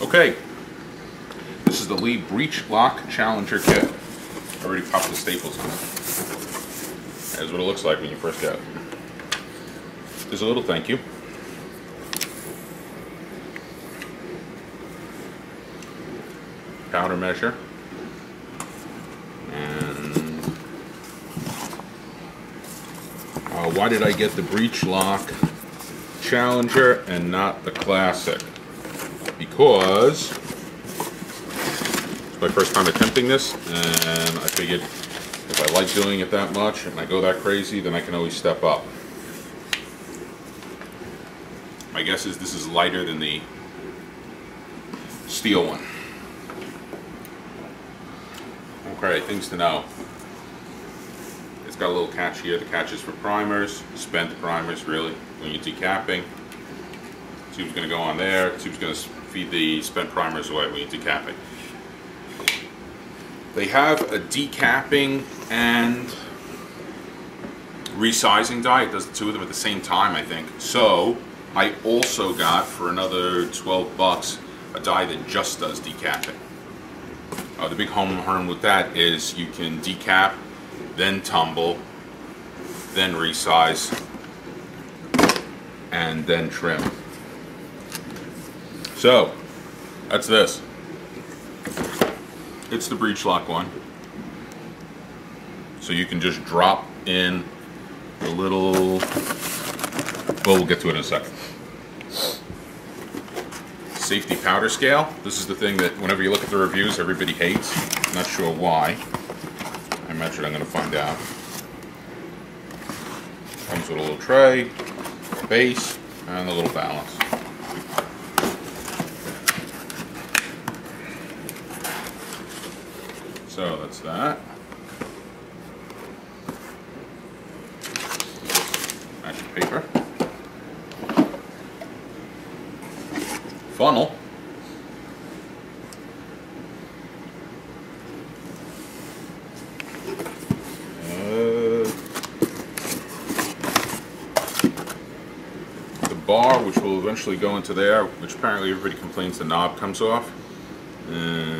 Okay, this is the Lee Breech Lock Challenger kit. I already popped the staples on it. That's what it looks like when you first get it. There's a little thank you. Powder measure. And uh, why did I get the Breech Lock Challenger and not the Classic? Because it's my first time attempting this and I figured if I like doing it that much and I go that crazy then I can always step up. My guess is this is lighter than the steel one. Okay, things to know. It's got a little catch here. The catch is for primers, spent primers really, when you're decapping. Tube's going to go on there. Tube's going to feed the spent primers away when you're decapping. They have a decapping and resizing die. It does the two of them at the same time, I think. So I also got for another 12 bucks a die that just does decapping. Uh, the big home run with that is you can decap, then tumble, then resize, and then trim. So, that's this. It's the breech lock one. So you can just drop in the little, well, we'll get to it in a second. Safety powder scale. This is the thing that whenever you look at the reviews, everybody hates. Not sure why. I imagine I'm going to find out. Comes with a little tray, base, and a little balance. So that's that. Magic paper. Funnel. Uh, the bar, which will eventually go into there, which apparently everybody complains the knob comes off. Uh,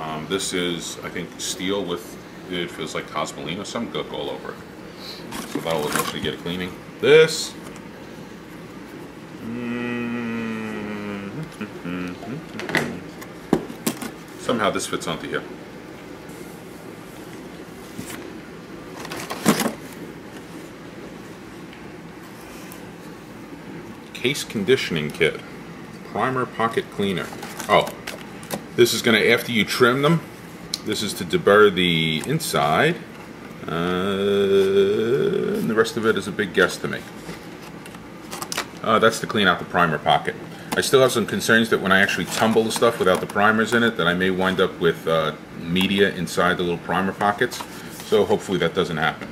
um, this is, I think, steel with, it feels like Cosmoline, some gook all over it. So that will eventually get a cleaning. This. Mm, Somehow this fits onto here. Case conditioning kit. Primer pocket cleaner. Oh, this is going to, after you trim them, this is to deburr the inside. Uh, and the rest of it is a big guesstimate. Uh, that's to clean out the primer pocket. I still have some concerns that when I actually tumble the stuff without the primers in it, that I may wind up with uh, media inside the little primer pockets. So hopefully that doesn't happen.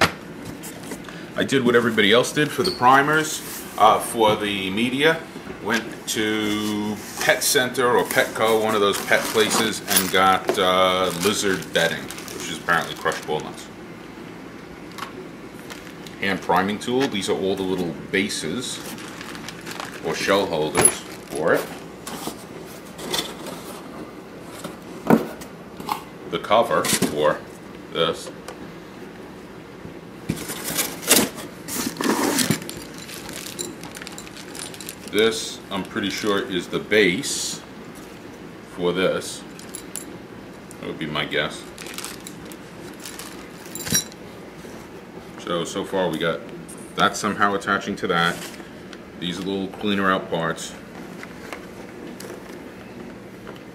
I did what everybody else did for the primers. Uh, for the media, went to Pet Center or Petco, one of those pet places, and got uh, lizard bedding, which is apparently crushed walnuts. Hand priming tool. These are all the little bases or shell holders for it. The cover for this. This, I'm pretty sure, is the base for this. That would be my guess. So, so far we got that somehow attaching to that. These little cleaner out parts.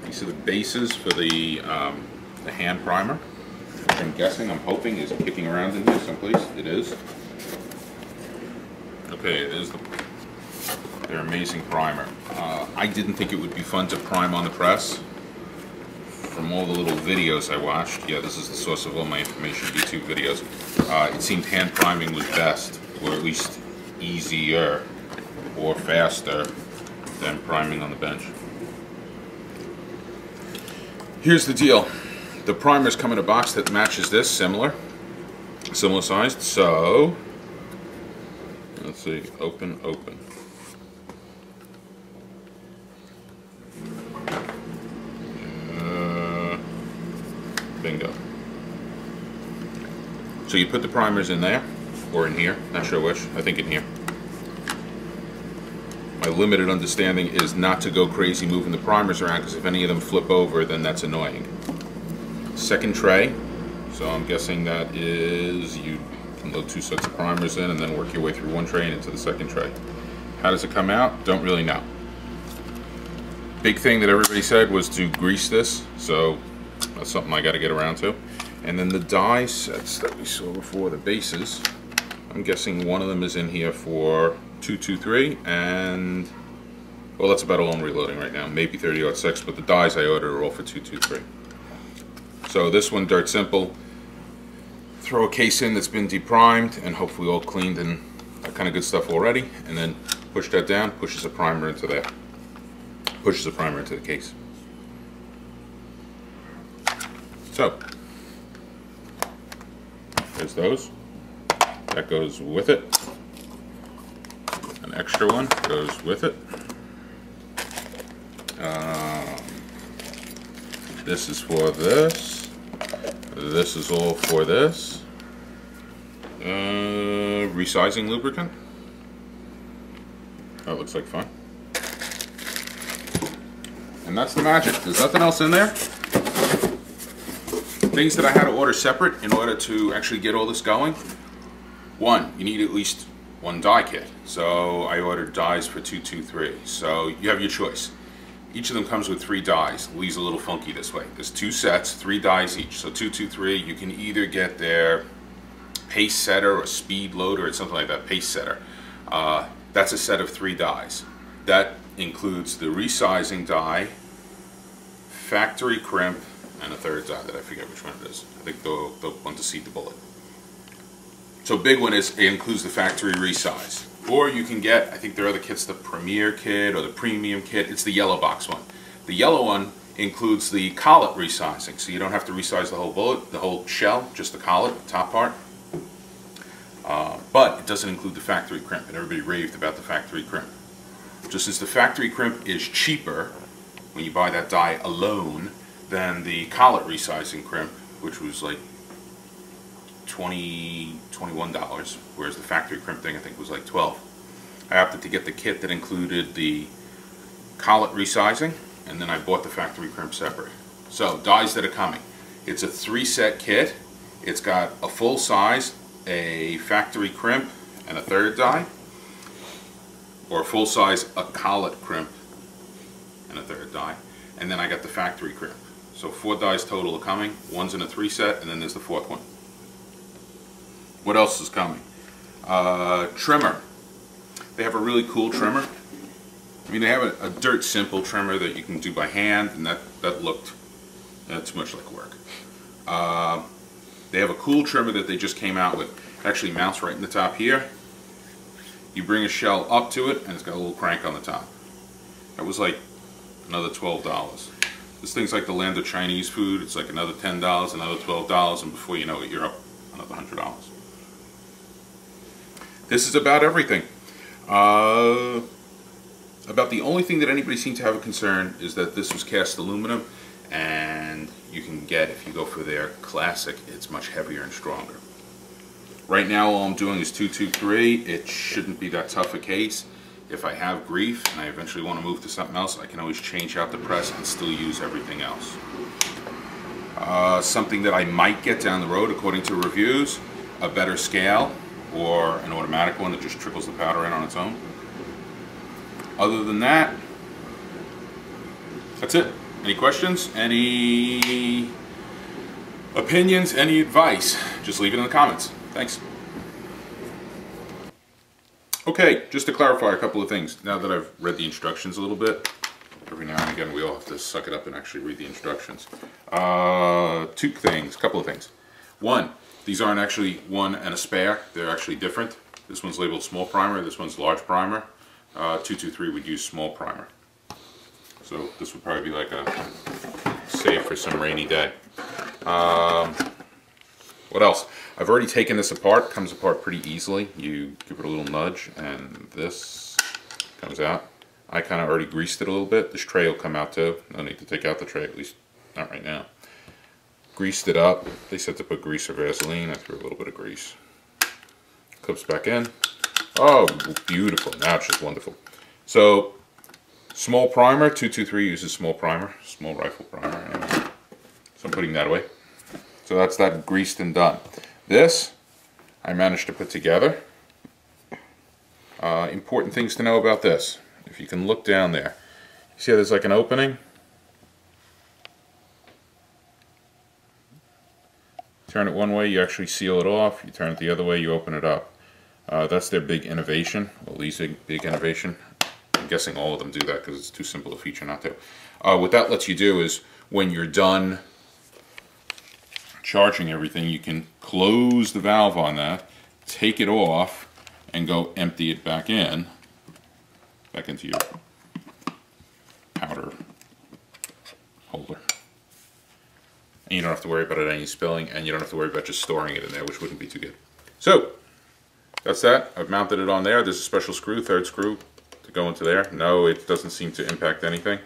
These are the bases for the, um, the hand primer. Which I'm guessing, I'm hoping is kicking around in here someplace. It is. Okay, it is the their amazing primer. Uh, I didn't think it would be fun to prime on the press. From all the little videos I watched, yeah, this is the source of all my information, YouTube videos, uh, it seemed hand priming was best, or at least easier or faster than priming on the bench. Here's the deal. The primers come in a box that matches this, similar, similar sized, so let's see, open, open. Uh, bingo. So you put the primers in there, or in here, not sure which, I think in here. My limited understanding is not to go crazy moving the primers around because if any of them flip over then that's annoying. Second tray, so I'm guessing that is you can load two sets of primers in and then work your way through one tray and into the second tray. How does it come out? Don't really know. Big thing that everybody said was to grease this, so that's something I got to get around to. And then the die sets that we saw before, the bases, I'm guessing one of them is in here for 223 and well that's about all I'm reloading right now. Maybe 30 6 but the dies I ordered are all for 223 so this one dirt simple. Throw a case in that's been deprimed and hopefully all cleaned and that kind of good stuff already and then push that down pushes a primer into there. Pushes a primer into the case. So those that goes with it an extra one goes with it um, this is for this this is all for this. Uh, resizing lubricant. That looks like fun. And that's the magic. There's nothing else in there. Things that I had to order separate in order to actually get all this going. One, you need at least one die kit. So I ordered dies for 223. So you have your choice. Each of them comes with three dies. Lee's a little funky this way. There's two sets, three dies each. So two, two, three. You can either get their Pacesetter or speed loader or something like that, Pacesetter. Uh, that's a set of three dies. That includes the resizing die, factory crimp, and a third die that I forget which one it is. I think the, the one to seat the bullet. So big one is it includes the factory resize. Or you can get, I think there are other kits, the Premier kit or the Premium kit. It's the yellow box one. The yellow one includes the collet resizing, so you don't have to resize the whole bullet, the whole shell, just the collet, the top part. Uh, but it doesn't include the factory crimp, and everybody raved about the factory crimp. Just as the factory crimp is cheaper when you buy that die alone than the collet resizing crimp, which was like 20 $21, whereas the factory crimp thing I think was like 12 I opted to get the kit that included the collet resizing, and then I bought the factory crimp separate. So, dies that are coming. It's a three set kit. It's got a full size, a factory crimp, and a third die. Or a full size, a collet crimp, and a third die. And then I got the factory crimp. So four dies total are coming. One's in a three set, and then there's the fourth one. What else is coming? Uh, trimmer. They have a really cool trimmer. I mean, they have a, a, dirt simple trimmer that you can do by hand, and that, that looked too much like work. Uh, they have a cool trimmer that they just came out with. It actually mounts right in the top here. You bring a shell up to it, and it's got a little crank on the top. That was like another $12. This thing's like the land of Chinese food. It's like another $10, another $12, and before you know it, you're up another $100. This is about everything. Uh, about the only thing that anybody seemed to have a concern is that this was cast aluminum and you can get, if you go for their classic, it's much heavier and stronger. Right now all I'm doing is 223. It shouldn't be that tough a case. If I have grief and I eventually want to move to something else, I can always change out the press and still use everything else. Uh, something that I might get down the road according to reviews, a better scale or an automatic one that just trickles the powder in on its own. Other than that, that's it. Any questions? Any opinions? Any advice? Just leave it in the comments. Thanks. Okay, just to clarify a couple of things. Now that I've read the instructions a little bit, every now and again we all have to suck it up and actually read the instructions. Uh, two things, a couple of things. One, these aren't actually one and a spare, they're actually different. This one's labeled small primer, this one's large primer. Uh, 223 would use small primer. So this would probably be like a save for some rainy day. Um, What else? I've already taken this apart. Comes apart pretty easily. You give it a little nudge and this comes out. I kind of already greased it a little bit. This tray will come out too. No need to take out the tray, at least not right now. Greased it up. They said to put grease or Vaseline. I threw a little bit of grease. Clips back in. Oh, beautiful. Now it's just wonderful. So, small primer. 223 uses small primer. Small rifle primer. So I'm putting that away. So that's that greased and done. This, I managed to put together. Uh, important things to know about this. If you can look down there. You see how there's like an opening? Turn it one way, you actually seal it off. You turn it the other way, you open it up. Uh, that's their big innovation, well, these big, big innovation. I'm guessing all of them do that because it's too simple a feature not to. Uh, what that lets you do is when you're done charging everything, you can close the valve on that, take it off, and go empty it back in, back into your powder holder. And you don't have to worry about it any spilling, and you don't have to worry about just storing it in there, which wouldn't be too good. So, that's that. I've mounted it on there. There's a special screw, third screw, to go into there. No, it doesn't seem to impact anything.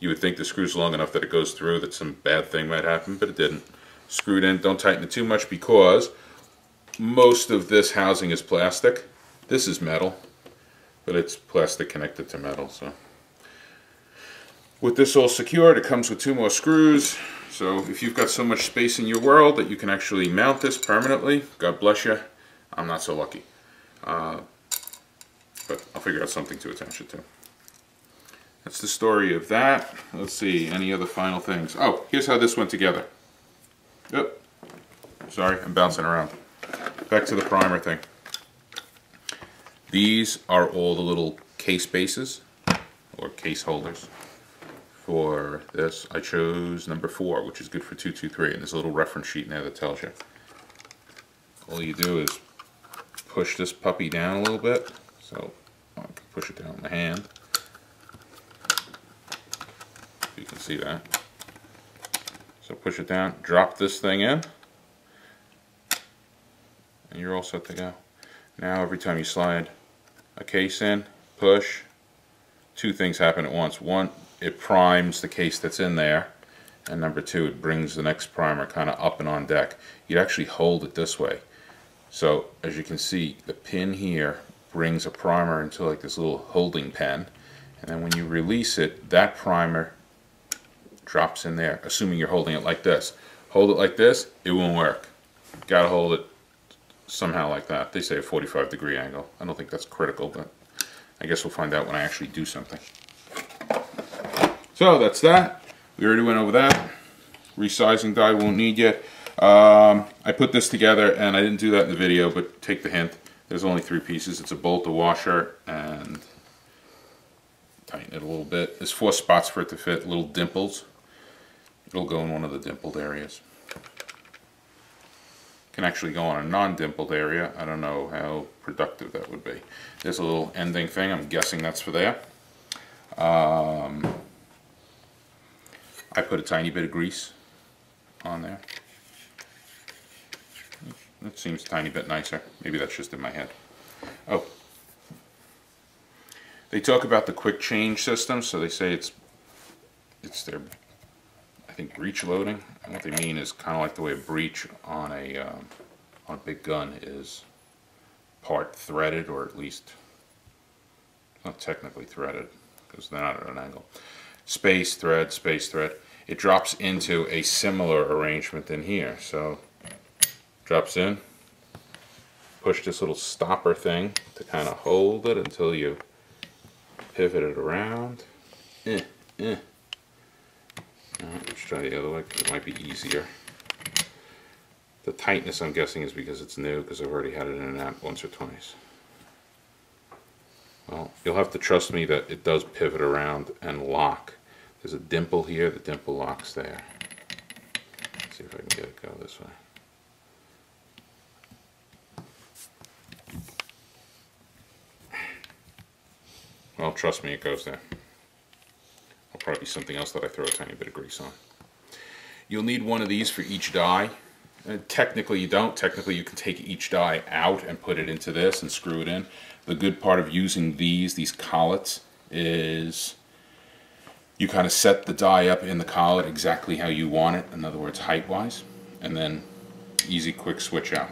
You would think the screw's long enough that it goes through, that some bad thing might happen, but it didn't. Screwed in, don't tighten it too much because most of this housing is plastic. This is metal, but it's plastic connected to metal, so. With this all secured, it comes with two more screws. So if you've got so much space in your world that you can actually mount this permanently, God bless you. I'm not so lucky. Uh, but I'll figure out something to attach it to. That's the story of that. Let's see, any other final things? Oh, here's how this went together. Yep. Sorry, I'm bouncing around. Back to the primer thing. These are all the little case bases, or case holders. For this, I chose number four, which is good for 223, and there's a little reference sheet in there that tells you. All you do is push this puppy down a little bit. So I can push it down in the hand. You can see that. So push it down, drop this thing in, and you're all set to go. Now every time you slide a case in, push, two things happen at once. One, it primes the case that's in there, and number two, it brings the next primer kind of up and on deck. You'd actually hold it this way. So as you can see, the pin here brings a primer into like this little holding pen. And then when you release it, that primer drops in there, assuming you're holding it like this. Hold it like this, it won't work. Gotta hold it somehow like that. They say a 45 degree angle. I don't think that's critical, but I guess we'll find out when I actually do something. So that's that. We already went over that. Resizing die won't need yet. Um, I put this together and I didn't do that in the video, but take the hint. There's only three pieces. It's a bolt, a washer, and tighten it a little bit. There's four spots for it to fit, little dimples. It'll go in one of the dimpled areas. Can actually go on a non-dimpled area. I don't know how productive that would be. There's a little ending thing. I'm guessing that's for there. Um, I put a tiny bit of grease on there. That seems a tiny bit nicer. Maybe that's just in my head. Oh. They talk about the quick change system, so they say it's it's their, think, breech loading. And what they mean is kind of like the way a breech on a, um, on a big gun is part threaded, or at least not technically threaded, because they're not at an angle. Space thread, space thread. It drops into a similar arrangement in here. So drops in. Push this little stopper thing to kind of hold it until you pivot it around. Eh, eh. Right, let's try the other way it might be easier. The tightness I'm guessing is because it's new because I've already had it in and out once or twice. Well, you'll have to trust me that it does pivot around and lock. There's a dimple here, the dimple locks there. Let's see if I can get it go this way. Well, trust me, it goes there. Will probably be something else that I throw a tiny bit of grease on. You'll need one of these for each die. Uh, technically you don't. Technically you can take each die out and put it into this and screw it in. The good part of using these, these collets, is you kind of set the die up in the collet exactly how you want it, in other words height-wise, and then easy quick switch out.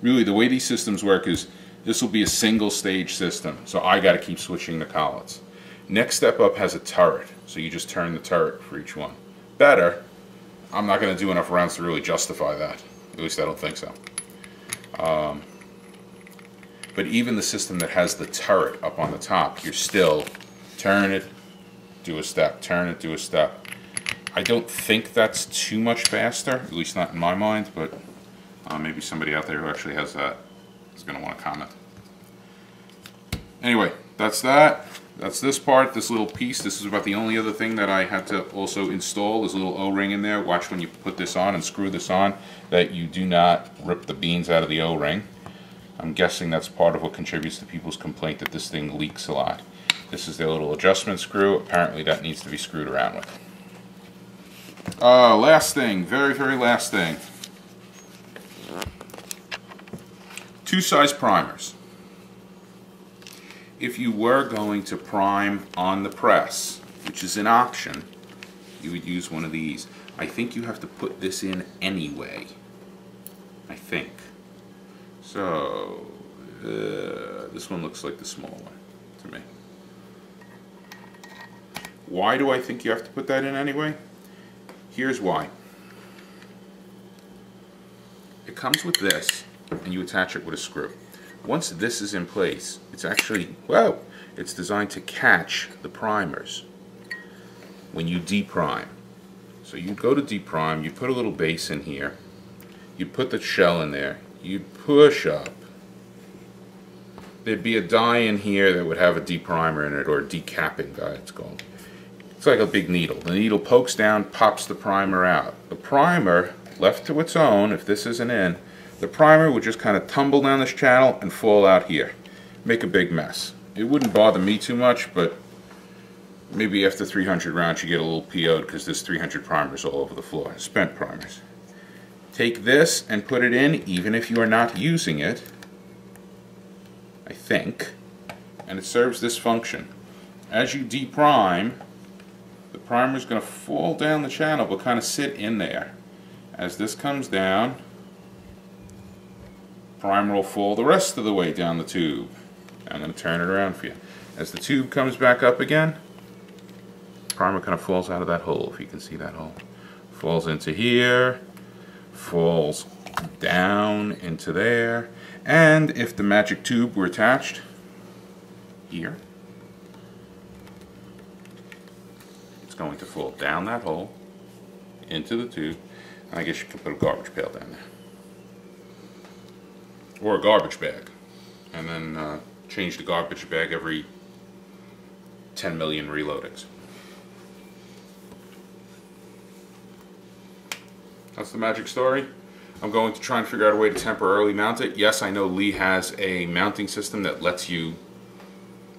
Really the way these systems work is this will be a single stage system, so I got to keep switching the collets. Next step up has a turret, so you just turn the turret for each one. Better, I'm not going to do enough rounds to really justify that. At least I don't think so. Um, but even the system that has the turret up on the top, you're still turn it, do a step, turn it, do a step. I don't think that's too much faster, at least not in my mind, but uh, maybe somebody out there who actually has that is going to want to comment. Anyway, that's that. That's this part, this little piece. This is about the only other thing that I had to also install. There's a little O-ring in there. Watch when you put this on and screw this on that you do not rip the beans out of the O-ring. I'm guessing that's part of what contributes to people's complaint that this thing leaks a lot. This is their little adjustment screw. Apparently that needs to be screwed around with. Uh, last thing, very, very last thing. Two size primers. If you were going to prime on the press, which is an option, you would use one of these. I think you have to put this in anyway. I think. So, uh, this one looks like the small one to me. Why do I think you have to put that in anyway? Here's why. It comes with this, and you attach it with a screw. Once this is in place, it's actually, well, it's designed to catch the primers when you deprime. So you go to deprime, you put a little base in here, you put the shell in there, you push up. There'd be a die in here that would have a deprimer in it, or a decapping die it's called. It's like a big needle. The needle pokes down, pops the primer out. The primer, left to its own, if this isn't in, the primer would just kind of tumble down this channel and fall out here. Make a big mess. It wouldn't bother me too much, but maybe after 300 rounds you get a little PO'd because there's 300 primers all over the floor, spent primers. Take this and put it in even if you are not using it, I think, and it serves this function. As you deprime, the primer is going to fall down the channel but kind of sit in there. As this comes down, primer will fall the rest of the way down the tube. I'm going to turn it around for you. As the tube comes back up again, primer kind of falls out of that hole, if you can see that hole. Falls into here, falls down into there, and if the magic tube were attached here, it's going to fall down that hole into the tube. I guess you could put a garbage pail down there. Or a garbage bag. And then uh, change the garbage bag every 10 million reloadings. That's the magic story. I'm going to try and figure out a way to temporarily mount it. Yes, I know Lee has a mounting system that lets you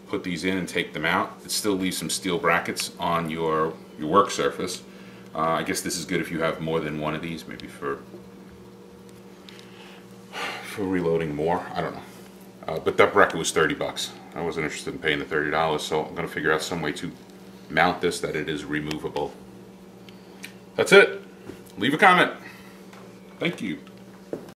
put these in and take them out. It still leaves some steel brackets on your, your work surface. Uh, I guess this is good if you have more than one of these, maybe for for reloading more. I don't know. Uh, but that bracket was 30 bucks. I wasn't interested in paying the $30, so I'm going to figure out some way to mount this that it is removable. That's it. Leave a comment. Thank you.